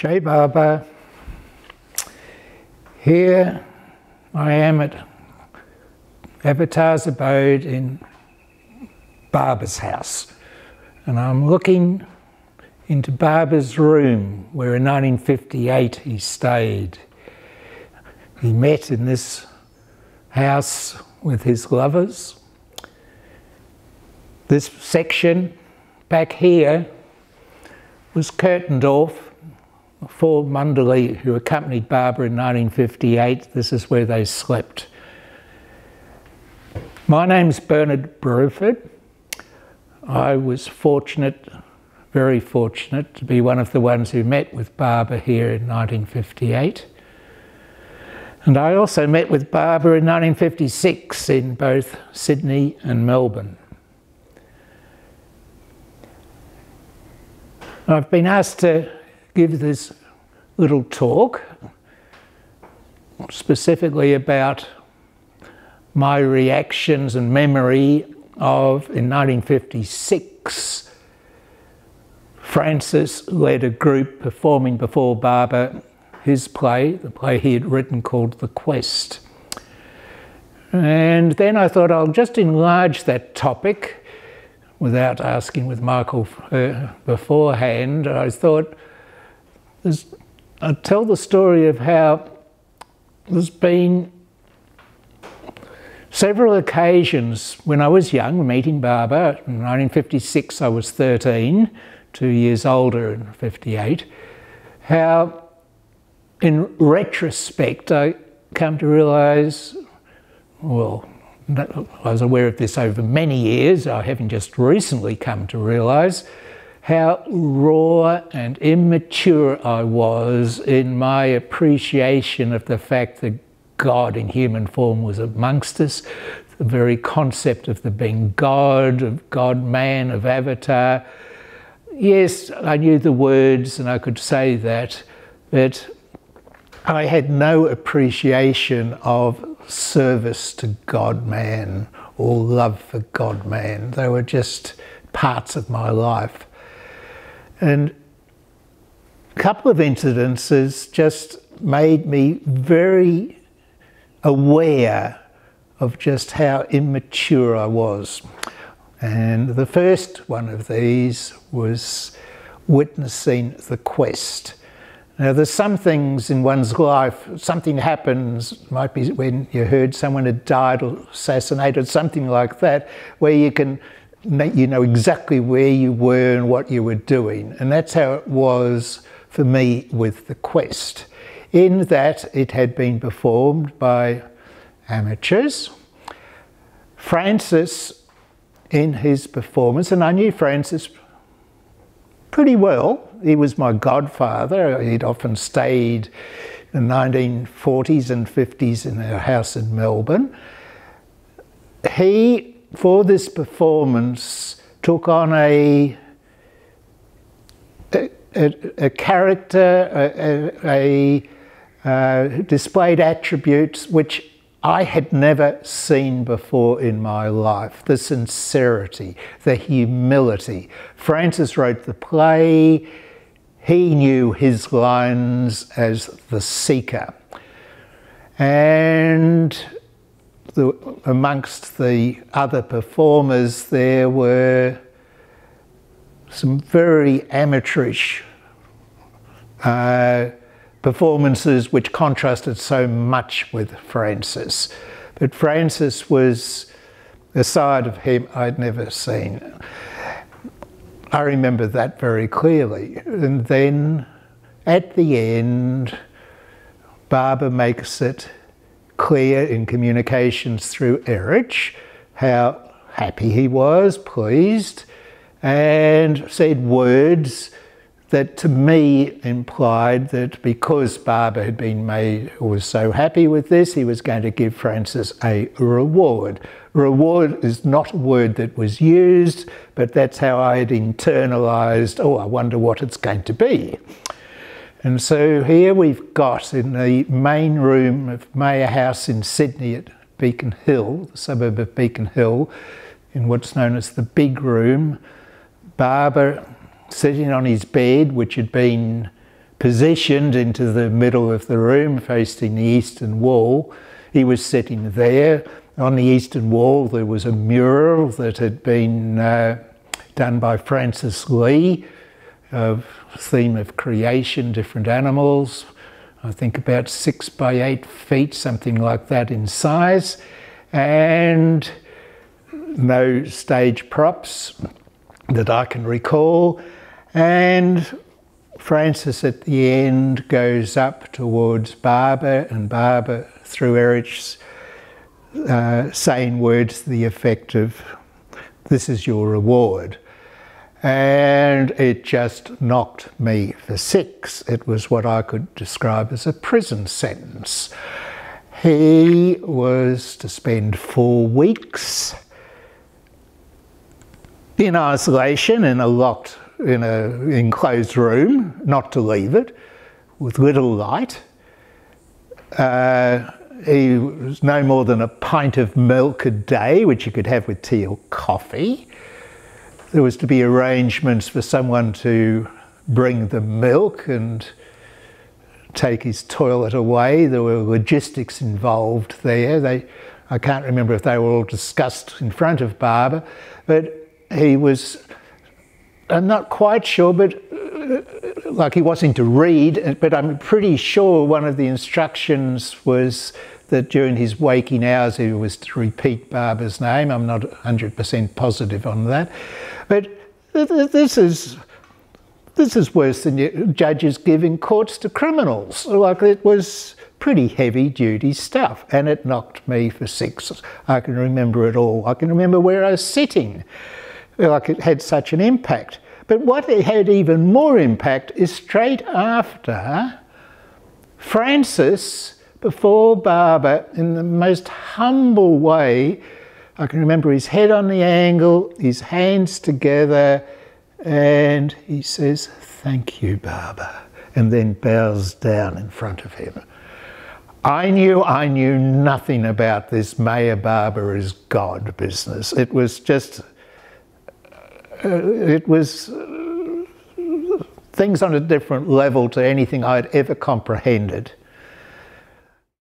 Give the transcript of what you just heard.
Jai Baba. Here I am at Avatar's abode in Baba's house, and I'm looking into Baba's room where in 1958 he stayed. He met in this house with his lovers. This section back here was curtained off for Mandali, who accompanied Baba in 1958. This is where they slept. My name's Bernard Bruford. I was fortunate, very fortunate, to be one of the ones who met with Baba here in 1958. And I also met with Baba in 1956 in both Sydney and Melbourne. I've been asked to give this little talk specifically about my reactions and memory of, in 1956, Francis led a group performing before Baba his play, the play he had written called The Quest. And then I thought I'll just enlarge that topic without asking with Michael uh, beforehand. I thought I'd tell the story of how there's been several occasions when I was young, meeting Baba. In 1956, I was 13, two years older in 58, how in retrospect I come to realise, well, I was aware of this over many years, I haven't just recently come to realise how raw and immature I was in my appreciation of the fact that God in human form was amongst us, the very concept of the being God, of God man, of avatar. Yes, I knew the words and I could say that, but I had no appreciation of service to God man or love for God man. They were just parts of my life. And a couple of incidences just made me very aware of just how immature I was. And the first one of these was witnessing the quest. Now, there's some things in one's life, something happens, might be when you heard someone had died or assassinated, something like that, where you can you know exactly where you were and what you were doing. And that's how it was for me with the quest, in that it had been performed by amateurs. Francis, in his performance, and I knew Francis pretty well. He was my godfather. He'd often stayed in the 1940s and 50s in our house in Melbourne. He for this performance took on a a, a, a character, a, a uh, displayed attributes which I had never seen before in my life. The sincerity, the humility. Francis wrote the play. He knew his lines as the seeker. And the, amongst the other performers, there were some very amateurish uh, performances which contrasted so much with Francis. But Francis was a side of him I'd never seen. I remember that very clearly. And then at the end, Baba makes it clear in communications through Eruch how happy he was, pleased, and said words that to me implied that because Baba had been made, was so happy with this, he was going to give Francis a reward. Reward is not a word that was used, but that's how I had internalized, oh, I wonder what it's going to be. And so here we've got in the main room of Meher House in Sydney at Beacon Hill, the suburb of Beacon Hill, in what's known as the big room, Baba sitting on his bed, which had been positioned into the middle of the room facing the eastern wall. He was sitting there. On the eastern wall, there was a mural that had been uh, done by Francis Lee, a theme of creation, different animals. I think about six by eight feet, something like that in size, and no stage props that I can recall. And Francis at the end goes up towards Baba, and Baba, through Eruch's uh, saying words the effect of, This is your reward. And it just knocked me for six. It was what I could describe as a prison sentence. He was to spend four weeks in isolation in a locked in an enclosed room, not to leave it, with little light. Uh, he was no more than a pint of milk a day, which you could have with tea or coffee. There was to be arrangements for someone to bring the milk and take his toilet away. There were logistics involved there. They, I can't remember if they were all discussed in front of Baba, but he was I'm not quite sure, but uh, like he wasn't to read, but I'm pretty sure one of the instructions was that during his waking hours he was to repeat Baba's name. I'm not 100% positive on that. But this is this is worse than judges giving courts to criminals. Like it was pretty heavy duty stuff, and it knocked me for six. I can remember it all. I can remember where I was sitting like it had such an impact. But what it had even more impact is straight after Francis, before Baba, in the most humble way, I can remember his head on the angle, his hands together, and he says, Thank you, Baba, and then bows down in front of him. I knew I knew nothing about this Meher Baba is God business. It was just uh, it was uh, things on a different level to anything I'd ever comprehended.